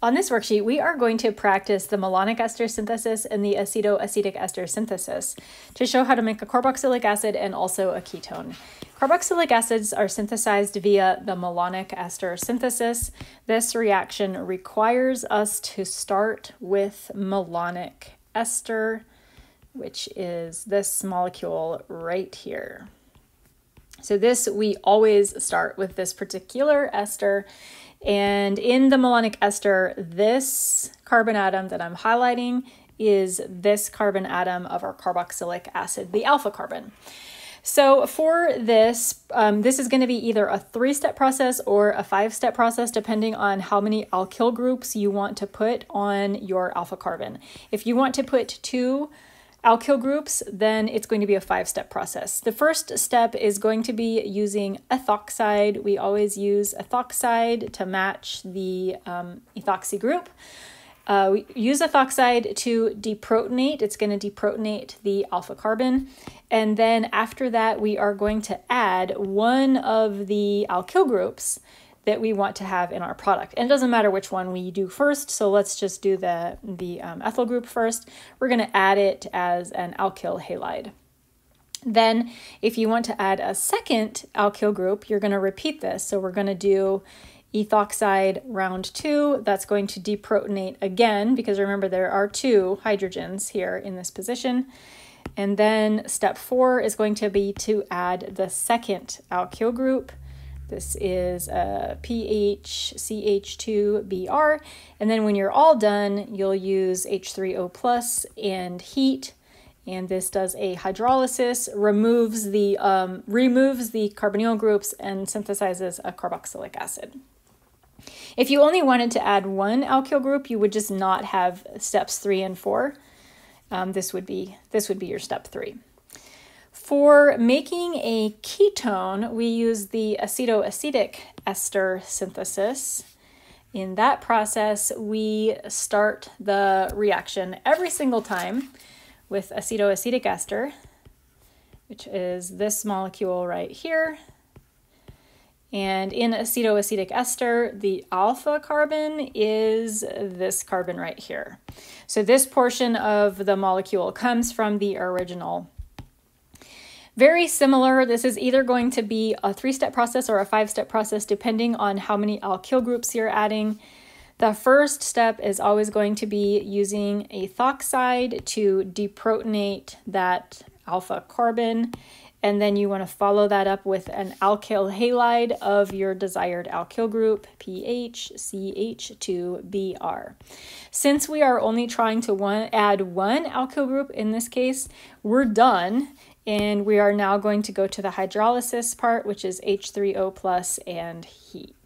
On this worksheet, we are going to practice the malonic ester synthesis and the acetoacetic ester synthesis to show how to make a carboxylic acid and also a ketone. Carboxylic acids are synthesized via the malonic ester synthesis. This reaction requires us to start with malonic ester, which is this molecule right here. So this, we always start with this particular ester and in the malonic ester, this carbon atom that I'm highlighting is this carbon atom of our carboxylic acid, the alpha carbon. So for this, um, this is going to be either a three-step process or a five-step process, depending on how many alkyl groups you want to put on your alpha carbon. If you want to put two alkyl groups, then it's going to be a five-step process. The first step is going to be using ethoxide. We always use ethoxide to match the um, ethoxy group. Uh, we use ethoxide to deprotonate. It's going to deprotonate the alpha carbon. And then after that, we are going to add one of the alkyl groups that we want to have in our product. And it doesn't matter which one we do first, so let's just do the, the um, ethyl group first. We're going to add it as an alkyl halide. Then if you want to add a second alkyl group, you're going to repeat this. So we're going to do ethoxide round two. That's going to deprotonate again, because remember there are two hydrogens here in this position. And then step four is going to be to add the second alkyl group. This is a PHCH2Br. And then when you're all done, you'll use H3O plus and heat. And this does a hydrolysis, removes the, um, removes the carbonyl groups and synthesizes a carboxylic acid. If you only wanted to add one alkyl group, you would just not have steps three and four. Um, this would be this would be your step three. For making a ketone, we use the acetoacetic ester synthesis. In that process, we start the reaction every single time with acetoacetic ester, which is this molecule right here. And in acetoacetic ester, the alpha carbon is this carbon right here. So this portion of the molecule comes from the original very similar. This is either going to be a three-step process or a five-step process depending on how many alkyl groups you're adding. The first step is always going to be using a ethoxide to deprotonate that alpha carbon. And then you want to follow that up with an alkyl halide of your desired alkyl group, PHCH2Br. Since we are only trying to one, add one alkyl group in this case, we're done and we are now going to go to the hydrolysis part, which is H3O plus and heat.